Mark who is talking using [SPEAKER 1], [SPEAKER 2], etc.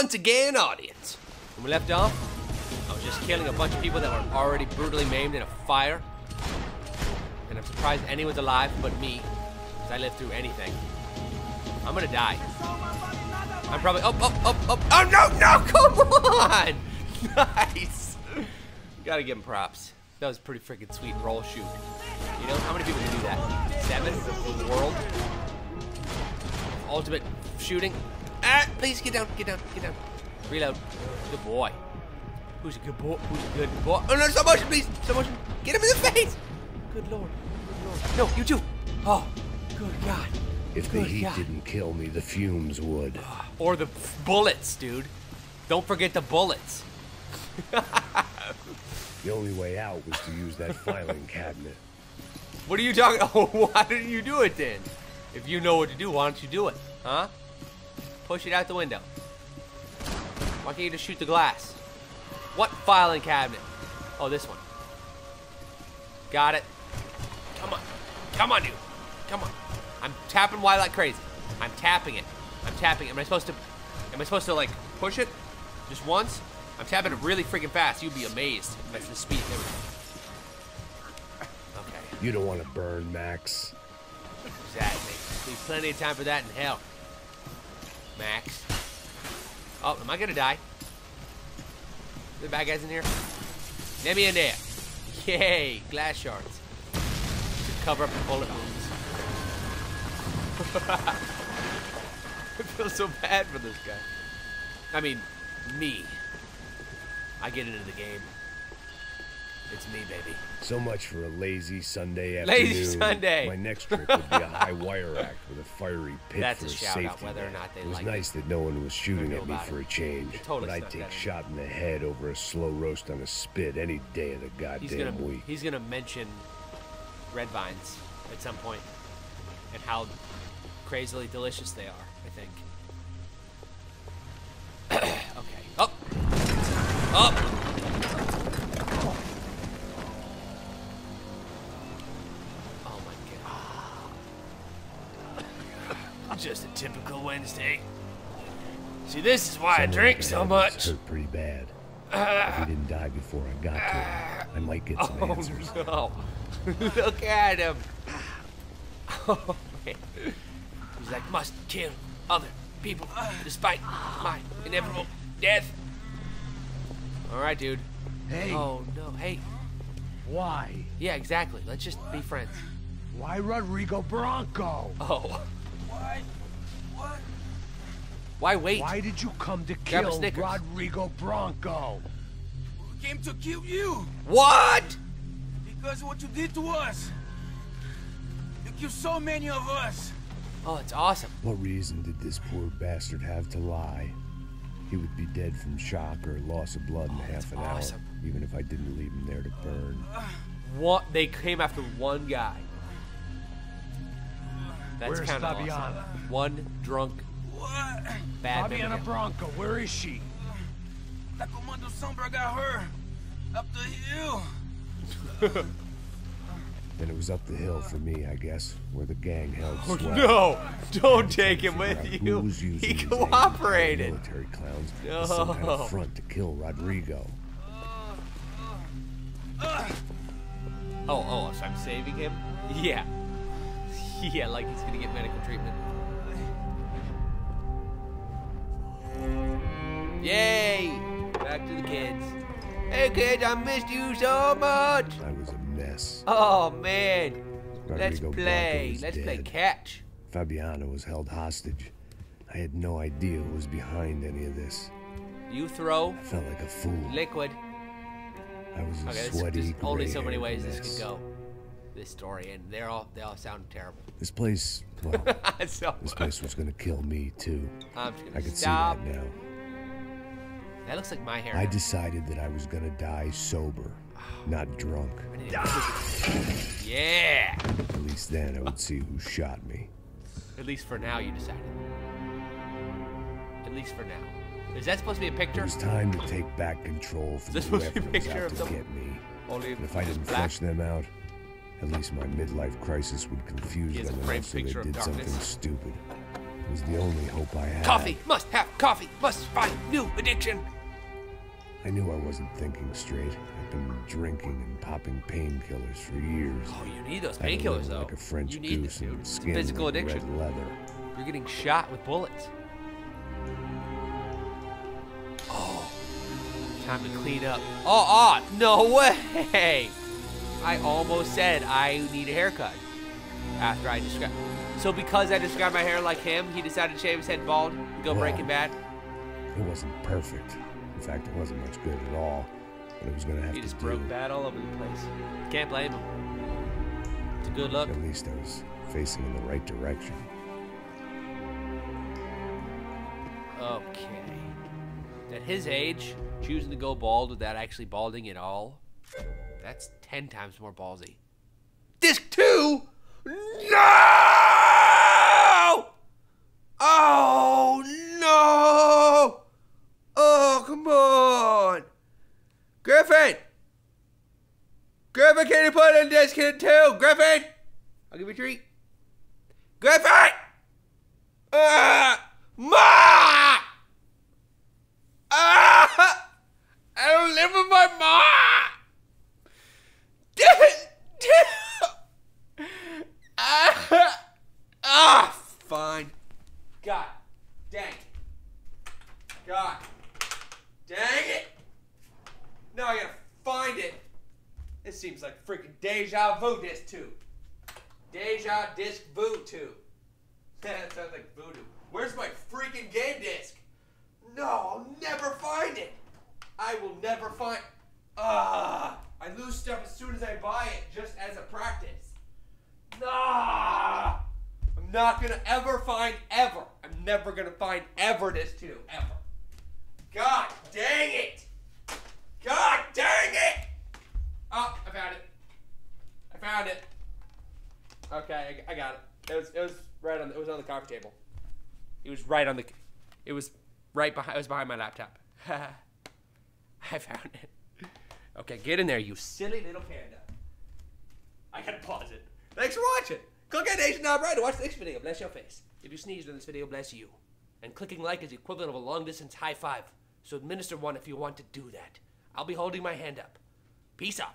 [SPEAKER 1] once again, audience. When we left off, I was just killing a bunch of people that were already brutally maimed in a fire. And I'm surprised anyone's alive but me, because I lived through anything. I'm gonna die. I'm probably up, up, up, up. Oh no, no, come on! Nice. Gotta give him props. That was pretty freaking sweet roll shoot. You know how many people can do that? Seven in the world. Ultimate shooting. Ah, please get down, get down, get down. Reload. Good boy. Who's a good boy? Who's a good boy? Oh no, slow motion, please. Slow motion. Get him in the face. Good lord. Good lord. No, you too. Oh, good God.
[SPEAKER 2] If the heat
[SPEAKER 1] God.
[SPEAKER 2] didn't kill me, the fumes would.
[SPEAKER 1] Or the bullets, dude. Don't forget the bullets.
[SPEAKER 2] The only way out was to use that filing cabinet.
[SPEAKER 1] What are you talking? Oh, why didn't you do it then? If you know what to do, why don't you do it? Huh? Push it out the window. Why can't you just shoot the glass? What filing cabinet? Oh, this one. Got it. Come on. Come on, dude. Come on. I'm tapping Y like crazy. I'm tapping it. I'm tapping it. Am I supposed to am I supposed to like push it? Just once? I'm tapping it really freaking fast. You'd be amazed at the speed and everything. Okay.
[SPEAKER 2] You don't want to burn, Max.
[SPEAKER 1] Exactly. There's plenty of time for that in hell. Max. Oh, am I gonna die? There bad guys in here? Let me in there. Yay, glass shards. To cover up the bullet wounds. I feel so bad for this guy. I mean, me. I get into the game. It's me, baby.
[SPEAKER 2] So much for a lazy Sunday afternoon.
[SPEAKER 1] Lazy Sunday.
[SPEAKER 2] My next trick would be a high wire act a fiery pit
[SPEAKER 1] That's
[SPEAKER 2] for
[SPEAKER 1] a
[SPEAKER 2] safety
[SPEAKER 1] out, whether or
[SPEAKER 2] net.
[SPEAKER 1] not they
[SPEAKER 2] It was nice that no one was shooting at me for
[SPEAKER 1] it.
[SPEAKER 2] a change.
[SPEAKER 1] Totally
[SPEAKER 2] but I'd take shot in the head over a slow roast on a spit any day of the
[SPEAKER 1] He's
[SPEAKER 2] goddamn
[SPEAKER 1] gonna
[SPEAKER 2] week.
[SPEAKER 1] he's gonna mention red vines at some point and how crazily delicious they are. I think. okay. Up. Up. Just a typical Wednesday. See, this is why I drink so
[SPEAKER 2] head was
[SPEAKER 1] much.
[SPEAKER 2] Hurt pretty bad. if he didn't die before I got to him, I might get some
[SPEAKER 1] Oh
[SPEAKER 2] answers.
[SPEAKER 1] no! Look at him. Oh man. He's like must kill other people despite my inevitable death. All right, dude.
[SPEAKER 3] Hey,
[SPEAKER 1] Oh no. Hey.
[SPEAKER 3] why?
[SPEAKER 1] Yeah, exactly. Let's just be friends.
[SPEAKER 3] Why Rodrigo Branco?
[SPEAKER 1] Oh.
[SPEAKER 4] Why? What?
[SPEAKER 1] Why wait?
[SPEAKER 3] Why did you come to
[SPEAKER 1] Grab
[SPEAKER 3] kill
[SPEAKER 1] Snickers.
[SPEAKER 3] Rodrigo Branco?
[SPEAKER 4] We came to kill you
[SPEAKER 1] What?
[SPEAKER 4] because what you did to us. You killed so many of us.
[SPEAKER 1] Oh, it's awesome.
[SPEAKER 2] What reason did this poor bastard have to lie? He would be dead from shock or loss of blood in oh, half an
[SPEAKER 1] awesome.
[SPEAKER 2] hour, even if I didn't leave him there to burn.
[SPEAKER 1] What? They came after one guy. That's
[SPEAKER 3] Where's
[SPEAKER 1] kind of
[SPEAKER 3] Fabiana?
[SPEAKER 1] awesome. One drunk
[SPEAKER 4] What?
[SPEAKER 1] bad
[SPEAKER 3] Fabiana
[SPEAKER 1] man.
[SPEAKER 3] Branco, where is she?
[SPEAKER 4] La Comando Sombra got her. Up the hill.
[SPEAKER 2] Then it was up the hill for me, I guess, where the gang held oh, swell.
[SPEAKER 1] Oh, No, don't take him with you. He cooperated.
[SPEAKER 2] Military clowns as some kind
[SPEAKER 1] No.
[SPEAKER 2] of front to kill Rodrigo.
[SPEAKER 1] Oh, oh, so I'm saving him? Yeah. Yeah, like he's gonna get medical treatment. Yay! Back to the kids. Hey kids, I missed you so much!
[SPEAKER 2] I was a mess.
[SPEAKER 1] Oh man! Let's play. Let's play catch.
[SPEAKER 2] Fabiana was held hostage. I had no idea who was behind any of this.
[SPEAKER 1] You throw
[SPEAKER 2] I felt like a fool.
[SPEAKER 1] liquid.
[SPEAKER 2] I was a
[SPEAKER 1] Okay, there's,
[SPEAKER 2] sweaty,
[SPEAKER 1] there's only so many ways this could go. This story, and they're all they all sound terrible.
[SPEAKER 2] This place, well,
[SPEAKER 1] so
[SPEAKER 2] this place was gonna kill me too.
[SPEAKER 1] I'm just gonna
[SPEAKER 2] I could
[SPEAKER 1] stop.
[SPEAKER 2] see that now.
[SPEAKER 1] That looks like my hair.
[SPEAKER 2] I
[SPEAKER 1] now.
[SPEAKER 2] decided that I was gonna die sober, not drunk.
[SPEAKER 1] Yeah.
[SPEAKER 2] At least then I would see who shot me.
[SPEAKER 1] At least for now, you decided. At least for now. Is that supposed to be a
[SPEAKER 2] It
[SPEAKER 1] picture?
[SPEAKER 2] was time to take back control from
[SPEAKER 1] Is this supposed to be
[SPEAKER 2] whoever
[SPEAKER 1] a
[SPEAKER 2] was
[SPEAKER 1] picture
[SPEAKER 2] out
[SPEAKER 1] of
[SPEAKER 2] to get me.
[SPEAKER 1] Only
[SPEAKER 2] And if I didn't
[SPEAKER 1] black.
[SPEAKER 2] flush them out, at least my midlife crisis would confuse
[SPEAKER 1] He has a
[SPEAKER 2] them enough so they did something stupid. It was the only hope I had.
[SPEAKER 1] Coffee! Must have coffee! Must find new addiction!
[SPEAKER 2] I knew I wasn't thinking straight. I've been drinking and popping painkillers for years.
[SPEAKER 1] Oh, you need those
[SPEAKER 2] I had a
[SPEAKER 1] painkillers, though.
[SPEAKER 2] Like a French
[SPEAKER 1] you need
[SPEAKER 2] goose
[SPEAKER 1] them, dude.
[SPEAKER 2] and skin
[SPEAKER 1] physical
[SPEAKER 2] like
[SPEAKER 1] addiction.
[SPEAKER 2] Red leather.
[SPEAKER 1] You're getting shot with bullets. Oh. Time to clean up. Oh, oh, no way! I almost said I need a haircut after I described. So because I described my hair like him, he decided to shave his head bald and go
[SPEAKER 2] Well,
[SPEAKER 1] Breaking Bad.
[SPEAKER 2] It wasn't perfect. In fact, it wasn't much good at all. But it was gonna have
[SPEAKER 1] He
[SPEAKER 2] to
[SPEAKER 1] just
[SPEAKER 2] do.
[SPEAKER 1] broke bad all over the place. Can't blame him. It's a good look.
[SPEAKER 2] At least I was facing in the right direction.
[SPEAKER 1] Okay. At his age, choosing to go bald without actually balding at all, that's 10 times more ballsy. Disc 2? No! Oh, no! Oh, come on! Griffin! Griffin, can you put in disc 2? Griffin! I'll give you a treat. Griffin! Ah! Ma! Ah! I don't live with my mom! ah! ah! Fine. God. Dang. God. Dang it! Now I gotta find it. This seems like freaking deja vu disc 2. Deja disc vu 2. That sounds like voodoo. Where's my freaking game disc? No, I'll never find it. I will never find. Ah, I lose stuff as soon as I buy it, just as a practice. Nah, I'm not gonna ever find ever. Never gonna find ever this too, ever. God dang it! God dang it! Oh, I found it. I found it. Okay, I, I got it. It was it was right on it was on the coffee table. It was right on the it was right behind it was behind my laptop. I found it. Okay, get in there, you silly little panda. I gotta pause it. Thanks for watching. Click on Nation Not Right to watch the next video. Bless your face. If you sneeze in this video, bless you. And clicking like is equivalent of a long distance high five. So administer one if you want to do that. I'll be holding my hand up. Peace out.